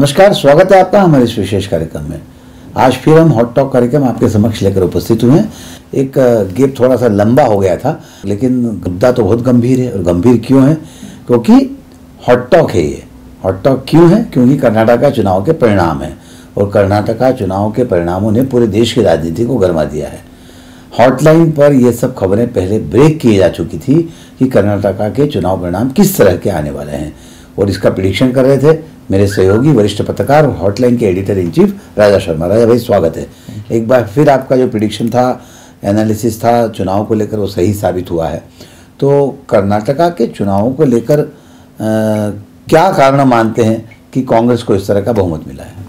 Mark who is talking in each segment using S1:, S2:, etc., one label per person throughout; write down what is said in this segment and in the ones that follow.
S1: नमस्कार, स्वागत है आपका हमारे इस विशेष कार्यक्रम में। आज फिर हम हॉट टॉक कार्यक्रम आपके समक्ष लेकर उपस्थित हुए हैं। एक गेप थोड़ा सा लंबा हो गया था, लेकिन मुद्दा तो बहुत गंभीर है और गंभीर क्यों है? क्योंकि हॉट टॉक है ये। हॉट टॉक क्यों है? क्योंकि कर्नाटका चुनाव के परिणाम है। और कर्नाटका चुनाव के परिणामों ने पूरे देश की राजनीति को गरमा दिया है। हॉटलाइन पर ये सब खबरें पहले ब्रेक की जा चुकी थी कि कर्नाटका के चुनाव परिणाम किस तरह के आने वाले हैं। और इसका प्रिडिक्शन कर रहे थे मेरे सहयोगी वरिष्ठ पत्रकार हॉटलाइन के editor in chief Raja Sharma. Raja भाई स्वागत है। एक बार फिर आपका जो प्रिडिक्शन था एनालिसिस था चुनाव को लेकर वो सही साबित हुआ है। तो कर्नाटका के चुनावों को लेकर क्या कारण मानते हैं कि कांग्रेस को इस तरह का बहुमत मिला है?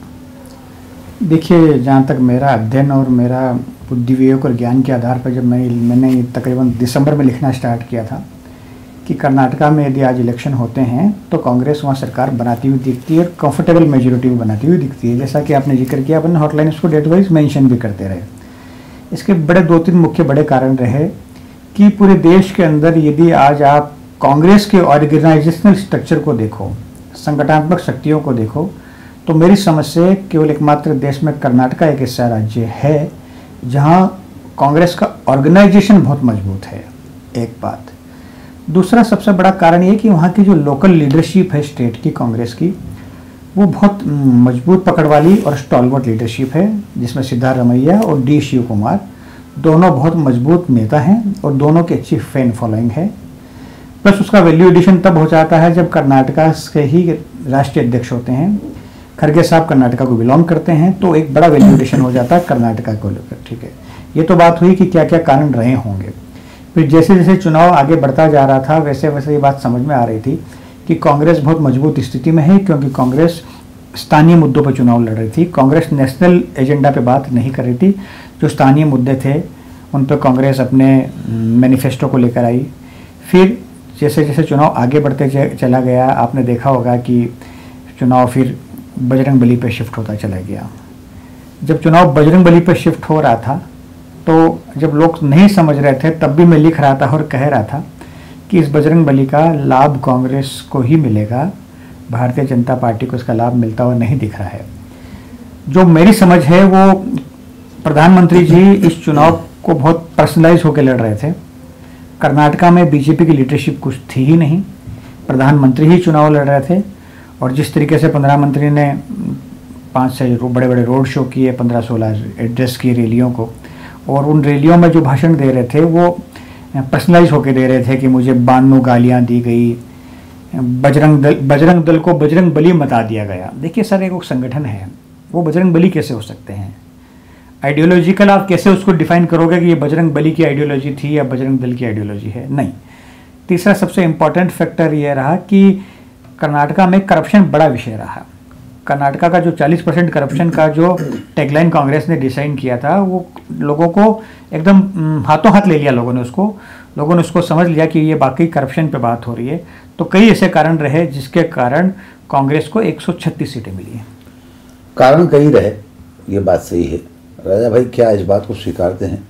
S2: देखिए जहाँ तक मेरा अध्ययन और मेरा बुद्धि विवेक और ज्ञान के आधार पर जब मैं मैंने तकरीबन दिसंबर में लिखना स्टार्ट किया था कि कर्नाटका में यदि आज इलेक्शन होते हैं तो कांग्रेस वहाँ सरकार बनाती हुई दिखती है और कंफर्टेबल मेजोरिटी भी बनाती हुई दिखती है। जैसा कि आपने ज़िक्र किया, अपन हॉटलाइन उसको डेट वाइज मैंशन भी करते रहे। इसके बड़े दो तीन मुख्य बड़े कारण रहे कि पूरे देश के अंदर यदि आज आप कांग्रेस के ऑर्गेनाइजेशनल स्ट्रक्चर को देखो, संगठनात्मक शक्तियों को देखो तो मेरी समझ से केवल एकमात्र देश में कर्नाटका एक ऐसा राज्य है, जहाँ कांग्रेस का ऑर्गेनाइजेशन बहुत मज़बूत है। एक बात। दूसरा सबसे बड़ा कारण ये कि वहाँ की जो लोकल लीडरशिप है स्टेट की, कांग्रेस की, वो बहुत मज़बूत पकड़ वाली और स्टॉलवर्ट लीडरशिप है, जिसमें सिद्धार्थ रमैया और डी शिव कुमार दोनों बहुत मज़बूत नेता हैं और दोनों की अच्छी फ़ैन फॉलोइंग है। प्लस उसका वैल्यू एडिशन तब हो जाता है जब कर्नाटका के ही राष्ट्रीय अध्यक्ष होते हैं। खरगे साहब कर्नाटका को बिलोंग करते हैं तो एक बड़ा वैल्यू एडिशन हो जाता है कर्नाटका को लेकर, ठीक है। ये तो बात हुई कि क्या क्या कारण रहे होंगे। फिर जैसे जैसे चुनाव आगे बढ़ता जा रहा था, वैसे वैसे ये बात समझ में आ रही थी कि कांग्रेस बहुत मज़बूत स्थिति में है, क्योंकि कांग्रेस स्थानीय मुद्दों पर चुनाव लड़ रही थी। कांग्रेस नेशनल एजेंडा पे बात नहीं कर रही थी। जो स्थानीय मुद्दे थे, उन पर कांग्रेस अपने मैनिफेस्टो को लेकर आई। फिर जैसे जैसे चुनाव आगे बढ़ते चला गया, आपने देखा होगा कि चुनाव फिर बजरंग बली पर शिफ्ट होता चला गया। जब चुनाव बजरंग बली पर शिफ्ट हो रहा था तो जब लोग नहीं समझ रहे थे, तब भी मैं लिख रहा था और कह रहा था कि इस बजरंग बली का लाभ कांग्रेस को ही मिलेगा। भारतीय जनता पार्टी को इसका लाभ मिलता हुआ नहीं दिख रहा है। जो मेरी समझ है, वो प्रधानमंत्री जी इस चुनाव को बहुत पर्सनलाइज होकर लड़ रहे थे। कर्नाटका में बीजेपी की लीडरशिप कुछ थी ही नहीं। प्रधानमंत्री ही चुनाव लड़ रहे थे और जिस तरीके से प्रधानमंत्री ने पाँच से बड़े बड़े रोड शो किए, पंद्रह सोलह एड्रेस की रैलियों को और उन रैलियों में जो भाषण दे रहे थे, वो पर्सनलाइज होकर दे रहे थे कि मुझे बानू गालियाँ दी गई। बजरंग दल बजरंग दल को बजरंग बली बता दिया गया। देखिए सर, एक संगठन है। वो बजरंग बली कैसे हो सकते हैं? आइडियोलॉजिकल आप कैसे उसको डिफाइन करोगे कि ये बजरंग बली की आइडियोलॉजी थी या बजरंग दल की आइडियोलॉजी है? नहीं। तीसरा सबसे इंपॉर्टेंट फैक्टर ये रहा कि कर्नाटका में करप्शन बड़ा विषय रहा। कर्नाटका का जो 40 परसेंट करप्शन का जो टैगलाइन कांग्रेस ने डिसाइन किया था, वो लोगों को एकदम हाथों हाथ ले लिया लोगों ने उसको। लोगों ने उसको समझ लिया कि ये बाकी करप्शन पे बात हो रही है। तो कई ऐसे कारण रहे जिसके कारण कांग्रेस को 136 सीटें मिली हैं।
S1: कारण कई रहे, ये बात सही है। राजा भाई, क्या इस बात को स्वीकारते हैं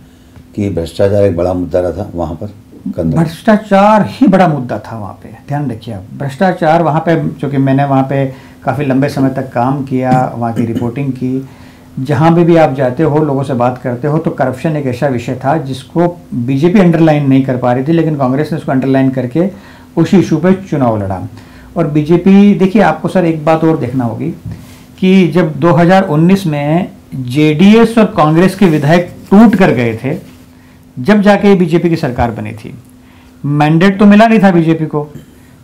S1: कि भ्रष्टाचार एक बड़ा मुद्दा रहा था वहाँ पर?
S2: भ्रष्टाचार ही बड़ा मुद्दा था वहाँ पे, ध्यान रखिए आप। भ्रष्टाचार वहाँ पे, चूँकि मैंने वहाँ पे काफ़ी लंबे समय तक काम किया, वहाँ की रिपोर्टिंग की, जहाँ भी भी आप जाते हो, लोगों से बात करते हो तो करप्शन एक ऐसा विषय था जिसको बीजेपी अंडरलाइन नहीं कर पा रही थी, लेकिन कांग्रेस ने उसको अंडरलाइन करके उसी इशू पे चुनाव लड़ा। और बीजेपी देखिए आपको सर एक बात और देखना होगी कि जब 2019 में जेडीएस और कांग्रेस के विधायक टूट कर गए थे जब जाके बीजेपी की सरकार बनी थी। मैंडेट तो मिला नहीं था बीजेपी को।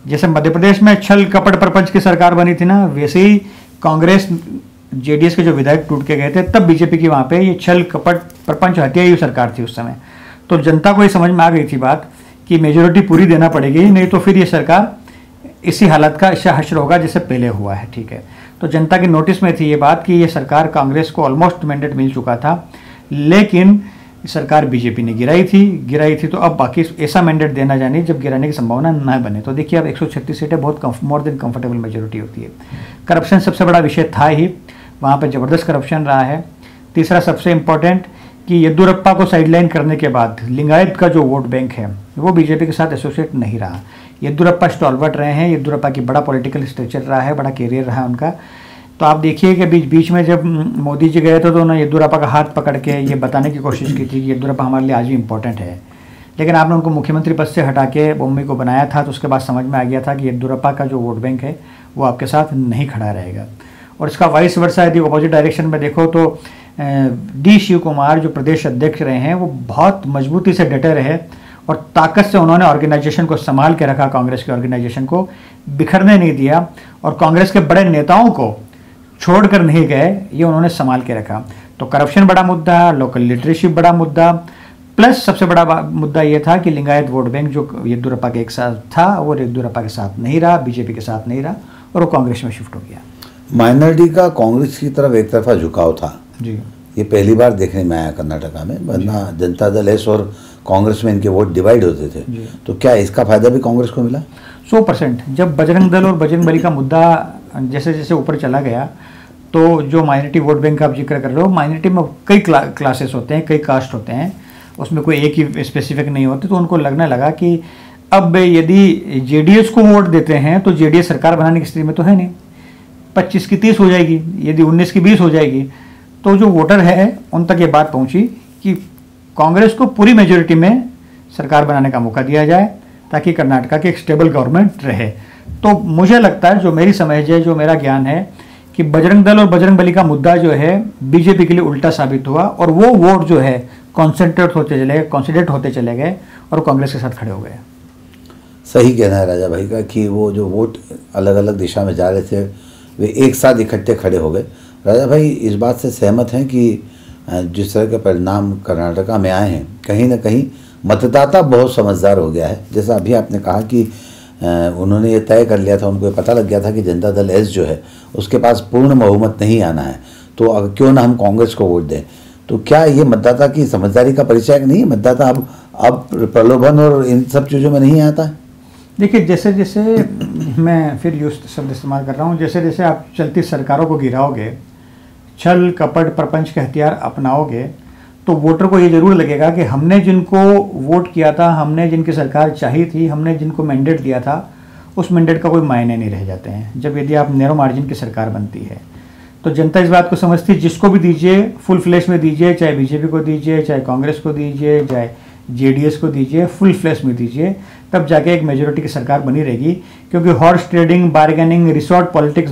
S2: जैसे मध्य प्रदेश में छल कपट प्रपंच की सरकार बनी थी ना, वैसे ही कांग्रेस, जेडीएस के जो विधायक टूट के गए थे, तब बीजेपी की वहाँ पे ये छल कपट प्रपंच हत्या ही सरकार थी उस समय। तो जनता को ये समझ में आ गई थी बात कि मेजोरिटी पूरी देना पड़ेगी, नहीं तो फिर ये सरकार इसी हालत का इच्छा हश्र होगा जैसे पहले हुआ है, ठीक है। तो जनता की नोटिस में थी ये बात कि ये सरकार कांग्रेस को ऑलमोस्ट मैंडेट मिल चुका था। लेकिन सरकार बीजेपी ने गिराई थी गिराई थी तो अब बाकी ऐसा मैंडेट देना जानी जब गिराने की संभावना न बने। तो देखिए, अब एक सौ छत्तीस सीटें बहुत मोर देन कंफर्टेबल मेजोरिटी होती है। करप्शन सबसे बड़ा विषय था ही। वहाँ पर ज़बरदस्त करप्शन रहा है। तीसरा सबसे इम्पोर्टेंट कि येद्दुरप्पा को साइडलाइन करने के बाद लिंगायत का जो वोट बैंक है, वो बीजेपी के साथ एसोसिएट नहीं रहा। येदुरप्पा स्टॉलवर्ट रहे हैं। येदुरप्पा की बड़ा पॉलिटिकल स्ट्रक्चर रहा है, बड़ा कैरियर रहा है उनका। तो आप देखिए कि बीच बीच में जब मोदी जी गए थे तो उन्होंने येदुरप्पा का हाथ पकड़ के ये बताने की कोशिश की थी कि येदुरप्पा हमारे लिए आज भी इम्पोर्टेंट है। लेकिन आपने उनको मुख्यमंत्री पद से हटा के बॉम्बे को बनाया था तो उसके बाद समझ में आ गया था कि येदुरप्पा का जो वोट बैंक है, वो आपके साथ नहीं खड़ा रहेगा। और इसका वाइस वर्षा यदि अपोजिट डायरेक्शन में देखो तो डी शिव कुमार जो प्रदेश अध्यक्ष रहे हैं, वो बहुत मजबूती से डटे रहे और ताकत से उन्होंने ऑर्गेनाइजेशन को संभाल के रखा, कांग्रेस के ऑर्गेनाइजेशन को। बिखरने नहीं दिया और कांग्रेस के बड़े नेताओं को छोड़कर नहीं गए ये उन्होंने संभाल के रखा। तो करप्शन बड़ा मुद्दा लोकल लिटरेशिप बड़ा मुद्दा। प्लस सबसे बड़ा मुद्दा ये था कि लिंगायत वोट बैंक जो येदुरप्पा के एक साथ था वो येदुरप्पा के साथ नहीं रहा बीजेपी के साथ नहीं रहा और वो कांग्रेस में शिफ्ट हो गया।
S1: माइनॉरिटी का कांग्रेस की तरफ़ एक तरफा झुकाव था।
S2: जी।
S1: ये पहली बार देखने में आया कर्नाटका में वरना जनता दल एस और कांग्रेस में इनके वोट डिवाइड होते थे। तो क्या इसका फ़ायदा भी कांग्रेस को मिला?
S2: सौ परसेंट। जब बजरंग दल और बजरंग बली का मुद्दा जैसे जैसे ऊपर चला गया तो जो माइनॉरिटी वोट बैंक का आप ज़िक्र कर रहे हो माइनॉरिटी में कई क्ला, क्लासेस होते हैं कई कास्ट होते हैं उसमें कोई एक ही स्पेसिफिक नहीं होते तो उनको लगने लगा कि अब यदि जेडीएस को वोट देते हैं तो जेडीएस सरकार बनाने की स्थिति में तो है नहीं। पच्चीस की तीस हो जाएगी यदि उन्नीस की बीस हो जाएगी तो जो वोटर है उन तक ये बात पहुँची कि कांग्रेस को पूरी मेजोरिटी में सरकार बनाने का मौका दिया जाए। ताकि कर्नाटका की एक स्टेबल गवर्नमेंट रहे। तो मुझे लगता है, जो मेरी समझ है, जो मेरा ज्ञान है, कि बजरंग दल और बजरंग बली का मुद्दा जो है, बीजेपी के लिए उल्टा साबित हुआ और वो वोट जो है कॉन्सेंट्रेट होते चले गए कॉन्सिडेंट होते चले गए और कांग्रेस के साथ खड़े हो गए।
S1: सही कहना है राजा भाई का कि वो जो वोट अलग अलग दिशा में जा रहे थे, वे एक साथ इकट्ठे खड़े हो गए। राजा भाई, इस बात से सहमत हैं कि जिस तरह के परिणाम कर्नाटका में आए हैं, कहीं ना कहीं मतदाता बहुत समझदार हो गया है। जैसा अभी आपने कहा कि उन्होंने ये तय कर लिया था, उनको पता लग गया था कि जनता दल एस जो है, उसके पास पूर्ण बहुमत नहीं आना है। तो क्यों ना हम कांग्रेस को वोट दें? तो क्या ये मतदाता की समझदारी का परिचय नहीं है? मतदाता अब अब प्रलोभन और इन सब चीज़ों में नहीं आता?
S2: देखिए जैसे जैसे मैं फिर यूज़ शब्द इस्तेमाल कर रहा हूँ जैसे जैसे आप चलती सरकारों को गिराओगे, छल, कपट, प्रपंच के हथियार अपनाओगे तो वोटर को ये ज़रूर लगेगा कि हमने जिनको वोट किया था, हमने जिनकी सरकार चाही थी, हमने जिनको मैंडेट दिया था, उस मैंडेट का कोई मायने नहीं रह जाते हैं, जब यदि आप नैरो मार्जिन की सरकार बनती है। तो जनता इस बात को समझती है, जिसको भी दीजिए फुल फ्लैश में दीजिए, चाहे बीजेपी को दीजिए, चाहे कांग्रेस को दीजिए, चाहे जेडीएस को दीजिए फुल फ्लैश में दीजिए, तब जाके एक मेजोरिटी की सरकार बनी रहेगी, क्योंकि horse trading bargaining resort politics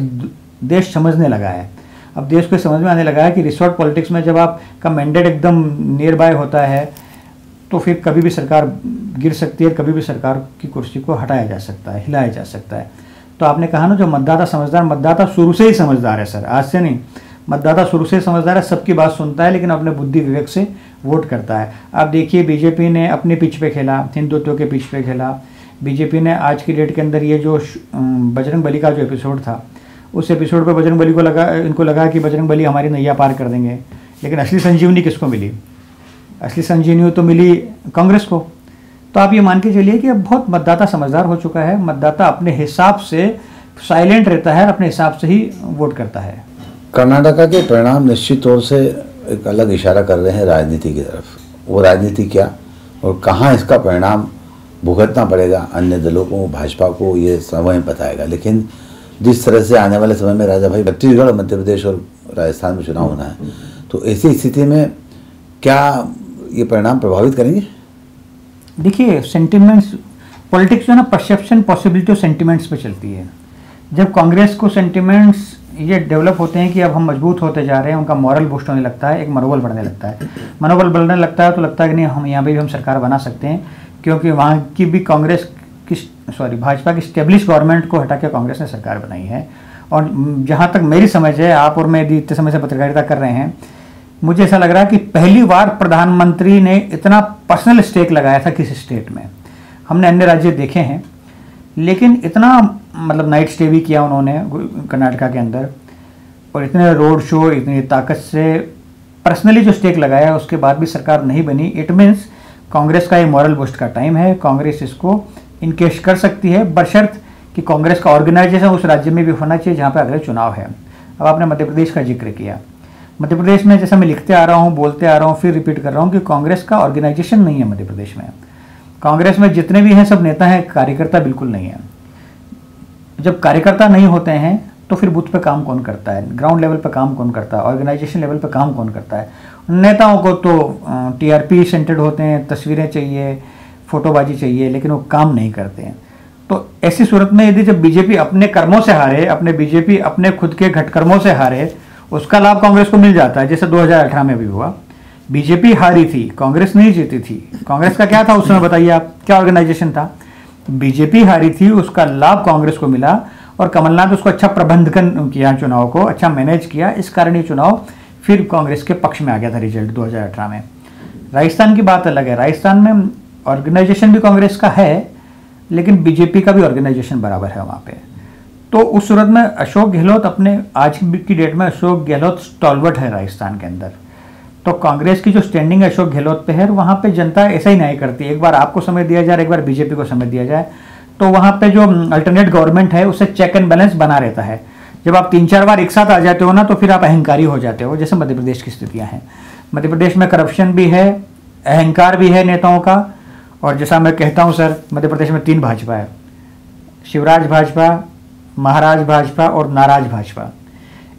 S2: देश समझने लगा है। अब देश को समझ में आने लगा है कि रिसोर्ट पॉलिटिक्स में जब आपका मैंडेट एकदम नियर बाय होता है तो फिर कभी भी सरकार गिर सकती है, कभी भी सरकार की कुर्सी को हटाया जा सकता है, हिलाया जा सकता है। तो आपने कहा ना, जो मतदाता समझदार, मतदाता शुरू से ही समझदार है, सर, आज से नहीं। मतदाता शुरू से समझदार है, सबकी बात सुनता है, लेकिन अपने बुद्धि विवेक से वोट करता है। आप देखिए बीजेपी ने अपने पिच पे खेला, हिंदुत्व के पिच पे खेला। बीजेपी ने आज की डेट के अंदर ये जो बजरंग बली का जो एपिसोड था उस एपिसोड पर बजरंग बली को लगा, इनको लगा कि बजरंग बली हमारी नैया पार कर देंगे। लेकिन असली संजीवनी किसको मिली? असली संजीवनी तो मिली कांग्रेस को। तो आप ये मान के चलिए कि अब बहुत मतदाता समझदार हो चुका है। मतदाता अपने हिसाब से साइलेंट रहता है अपने हिसाब से ही वोट करता है।
S1: कर्नाटका के परिणाम निश्चित तौर से एक अलग इशारा कर रहे हैं राजनीति की तरफ़। वो राजनीति क्या और कहाँ इसका परिणाम भुगतना पड़ेगा? अन्य दलों को, भाजपा को ये समय बताएगा। लेकिन जिस तरह से आने वाले समय में राजा भाई छत्तीसगढ़ मध्य प्रदेश और राजस्थान में चुनाव होना है तो ऐसी स्थिति में क्या ये परिणाम प्रभावित करेंगे?
S2: देखिए सेंटिमेंट्स पॉलिटिक्स जो है ना परसेप्शन पॉसिबिलिटी और सेंटिमेंट्स पे चलती है। जब कांग्रेस को सेंटिमेंट्स ये डेवलप होते हैं कि अब हम मज़बूत होते जा रहे हैं, उनका मॉरल बूस्ट होने लगता है, एक मनोबल बढ़ने लगता है। मनोबल बढ़ने लगता है तो लगता है कि नहीं, हम यहाँ पर भी हम सरकार बना सकते हैं, क्योंकि वहाँ की भी कांग्रेस सॉरी, भाजपा की स्टेब्लिश गवर्नमेंट को हटा के कांग्रेस ने सरकार बनाई है। और जहाँ तक मेरी समझ है, आप और मैं यदि इतने समय से पत्रकारिता कर रहे हैं, मुझे ऐसा लग रहा है कि पहली बार प्रधानमंत्री ने इतना पर्सनल स्टेक लगाया था किसी स्टेट में। हमने अन्य राज्य देखे हैं, लेकिन इतना मतलब नाइट स्टे भी किया उन्होंने कर्नाटका के अंदर, और इतने रोड शो इतनी ताकत से पर्सनली जो स्टेक लगाया, उसके बाद भी सरकार नहीं बनी। इट मीन्स कांग्रेस का ये मॉरल बुस्ट का टाइम है। कांग्रेस इसको इनकेश कर सकती है, बशर्त कि कांग्रेस का ऑर्गेनाइजेशन उस राज्य में भी होना चाहिए जहाँ पर अगले चुनाव है। अब आपने मध्य प्रदेश का ज़िक्र किया। मध्य प्रदेश में जैसा मैं लिखते आ रहा हूँ, बोलते आ रहा हूँ, फिर रिपीट कर रहा हूँ कि कांग्रेस का ऑर्गेनाइजेशन नहीं है मध्य प्रदेश में। कांग्रेस में जितने भी हैं, सब नेता हैं, कार्यकर्ता बिल्कुल नहीं है। जब कार्यकर्ता नहीं होते हैं तो फिर बूथ पे काम कौन करता है? ग्राउंड लेवल पे काम कौन करता है? ऑर्गेनाइजेशन लेवल पे काम कौन करता है? नेताओं को तो टीआरपी सेंटर्ड होते हैं, तस्वीरें चाहिए फोटोबाजी चाहिए, लेकिन वो काम नहीं करते हैं। तो ऐसी सूरत में यदि जब बीजेपी अपने कर्मों से हारे, अपने बीजेपी अपने खुद के घटकर्मों से हारे, उसका लाभ कांग्रेस को मिल जाता है, जैसे 2018 में भी हुआ। बीजेपी हारी थी, कांग्रेस नहीं जीती थी। कांग्रेस का क्या था उस समय बताइए आप, क्या ऑर्गेनाइजेशन था? बीजेपी हारी थी, उसका लाभ कांग्रेस को मिला और कमलनाथ उसको अच्छा प्रबंधन किया चुनाव को अच्छा मैनेज किया। इस कारण ये चुनाव फिर कांग्रेस के पक्ष में आ गया था रिज़ल्ट 2018 में। राजस्थान की बात अलग है। राजस्थान में ऑर्गेनाइजेशन भी कांग्रेस का है, लेकिन बीजेपी का भी ऑर्गेनाइजेशन बराबर है वहाँ पे। तो उस सूरत में अशोक गहलोत अपने, आज की डेट में अशोक गहलोत स्टॉलवर्ट है राजस्थान के अंदर। तो कांग्रेस की जो स्टैंडिंग अशोक गहलोत पे है वहाँ पे जनता ऐसा ही नहीं करती एक बार आपको समय दिया जाए एक बार बीजेपी को समय दिया जाए तो वहाँ पे जो अल्टरनेट गवर्नमेंट है, उसे चेक एंड बैलेंस बना रहता है। जब आप तीन चार बार एक साथ आ जाते हो ना तो फिर आप अहंकारी हो जाते हो, जैसे मध्य प्रदेश की स्थितियाँ हैं। मध्य प्रदेश में करप्शन भी है, अहंकार भी है नेताओं का और जैसा मैं कहता हूँ, सर, मध्य प्रदेश में तीन भाजपा है। शिवराज भाजपा, महाराज भाजपा और नाराज़ भाजपा।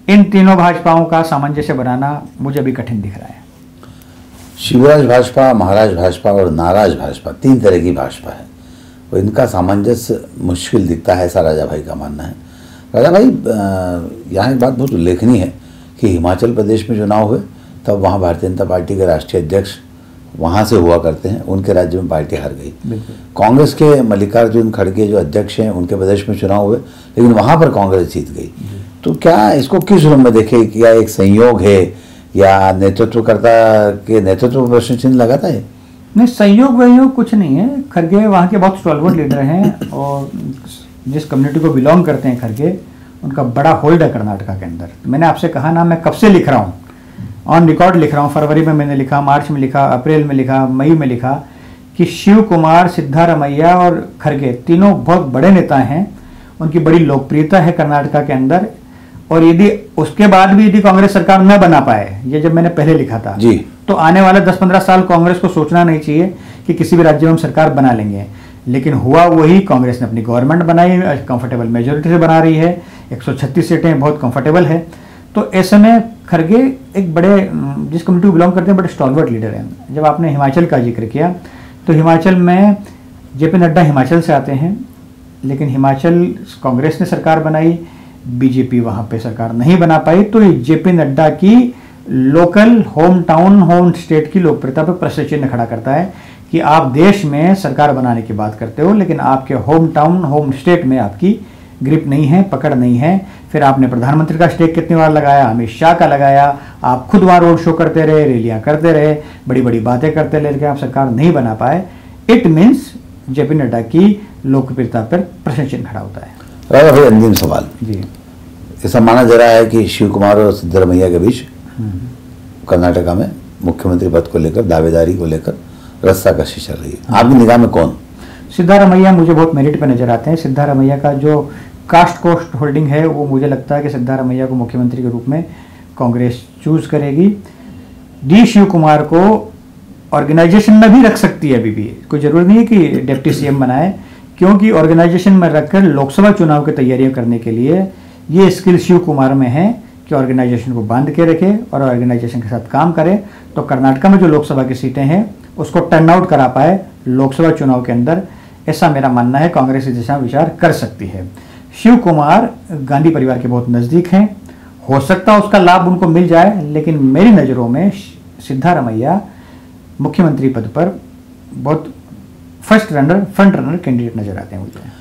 S2: इन तीनों भाजपाओं का सामंजस्य बनाना मुझे अभी कठिन दिख रहा है।
S1: शिवराज भाजपा, महाराज भाजपा और नाराज़ भाजपा, तीन तरह की भाजपा है। और इनका सामंजस्य मुश्किल दिखता है, ऐसा राजा भाई का मानना है। राजा भाई यहाँ एक बात बहुत उल्लेखनीय है कि हिमाचल प्रदेश में चुनाव हुए, तब वहाँ भारतीय जनता पार्टी के राष्ट्रीय अध्यक्ष वहाँ से हुआ करते हैं उनके राज्य में पार्टी हार गई। कांग्रेस के मल्लिकार्जुन खड़गे जो अध्यक्ष हैं उनके प्रदेश में चुनाव हुए लेकिन वहाँ पर कांग्रेस जीत गई। तो क्या इसको किस रूप में देखे क्या एक संयोग है या नेतृत्वकर्ता के नेतृत्व पर प्रश्न चिन्ह लगाता है?
S2: नहीं संयोग वयोग कुछ नहीं है। खड़गे वहाँ के बहुत स्टॉलवर्ड लीडर हैं और जिस कम्युनिटी को बिलोंग करते हैं खड़गे उनका बड़ा होल्ड है कर्नाटका के अंदर। मैंने आपसे कहा ना मैं कब से लिख रहा हूँ? ऑन रिकॉर्ड लिख रहा हूँ फरवरी में मैंने लिखा मार्च में लिखा अप्रैल में लिखा मई में लिखा कि शिव कुमार सिद्धारमैया और खरगे तीनों बहुत बड़े नेता हैं। उनकी बड़ी लोकप्रियता है कर्नाटका के अंदर। और यदि उसके बाद भी यदि कांग्रेस सरकार न बना पाए ये जब मैंने पहले लिखा था
S1: जी।
S2: तो आने वाले 10-15 साल कांग्रेस को सोचना नहीं चाहिए कि किसी भी राज्य में हम सरकार बना लेंगे। लेकिन हुआ वही कांग्रेस ने अपनी गवर्नमेंट बनाई कंफर्टेबल मेजोरिटी से बना रही है 136 सीटें बहुत कंफर्टेबल है। तो ऐसे में खरगे एक बड़े, जिस कम्युनिटी को बिलोंग करते हैं, बड़े स्टॉलवर्ड लीडर हैं। जब आपने हिमाचल का ज़िक्र किया तो हिमाचल में जेपी नड्डा हिमाचल से आते हैं, लेकिन हिमाचल कांग्रेस ने सरकार बनाई, बीजेपी वहाँ पे सरकार नहीं बना पाई तो जेपी नड्डा की local home town home state की लोकप्रियता पर प्रश्न चिन्ह खड़ा करता है कि आप देश में सरकार बनाने की बात करते हो, लेकिन आपके होम टाउन होम स्टेट में आपकी ग्रिप नहीं है पकड़ नहीं है। फिर आपने प्रधानमंत्री का स्टेक कितनी बार लगाया अमित शाह का लगाया। आप खुद वहाँ रोड शो करते रहे रैलियाँ करते रहे बड़ी बड़ी बातें करते रहे लेकिन आप सरकार नहीं बना पाए। इट मीन्स जेपी नड्डा की लोकप्रियता पर प्रश्न चिन्ह खड़ा होता है।
S1: राजा भाई अंतिम सवाल।
S2: जी।
S1: ऐसा माना जा रहा है कि शिव कुमार और सिद्धरमैया के बीच कर्नाटका में मुख्यमंत्री पद को लेकर दावेदारी को लेकर रस्ता कशी चल रही है। आपकी निगाह में कौन?
S2: सिद्धारमैया मुझे बहुत मेरिट पे नज़र आते हैं। सिद्धारमैया का जो कास्ट कोस्ट होल्डिंग है, वो मुझे लगता है कि सिद्धारमैया को मुख्यमंत्री के रूप में कांग्रेस चूज़ करेगी। डी शिव कुमार को ऑर्गेनाइजेशन में भी रख सकती है अभी भी कोई ज़रूरी नहीं है कि डिप्टी सीएम बनाए, क्योंकि ऑर्गेनाइजेशन में रखकर लोकसभा चुनाव की तैयारियाँ करने के लिए ये स्किल शिव कुमार में है कि ऑर्गेनाइजेशन को बाँध के रखे और ऑर्गेनाइजेशन के साथ काम करे। तो कर्नाटका में जो लोकसभा की सीटें हैं, उसको टर्न आउट करा पाए लोकसभा चुनाव के अंदर। ऐसा मेरा मानना है, कांग्रेस इस दिशा विचार कर सकती है। शिव कुमार गांधी परिवार के बहुत नज़दीक हैं। हो सकता है उसका लाभ उनको मिल जाए, लेकिन मेरी नज़रों में सिद्धारमैया मुख्यमंत्री पद पर बहुत first runner front runner candidate नज़र आते हैं मुझे।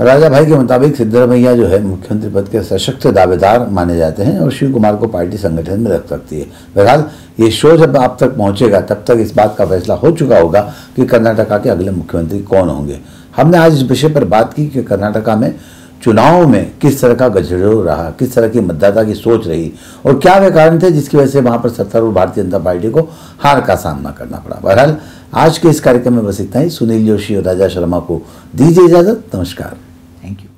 S1: राजा भाई के मुताबिक सिद्धरमैया जो है मुख्यमंत्री पद के सशक्त दावेदार माने जाते हैं और शिव कुमार को पार्टी संगठन में रख सकती है। बहरहाल, ये शो जब आप तक पहुंचेगा, तब तक इस बात का फैसला हो चुका होगा कि कर्नाटका के अगले मुख्यमंत्री कौन होंगे। हमने आज इस विषय पर बात की कि कर्नाटका में चुनाव में किस तरह का गजरोह रहा, किस तरह की मतदाता की सोच रही और क्या वे कारण थे जिसकी वजह से वहाँ पर सत्तारूढ़ भारतीय जनता पार्टी को हार का सामना करना पड़ा। बहरहाल, आज के इस कार्यक्रम में बस इतना ही। सुनील जोशी और राजा शर्मा को दीजिए इजाज़त। नमस्कार।
S2: Thank you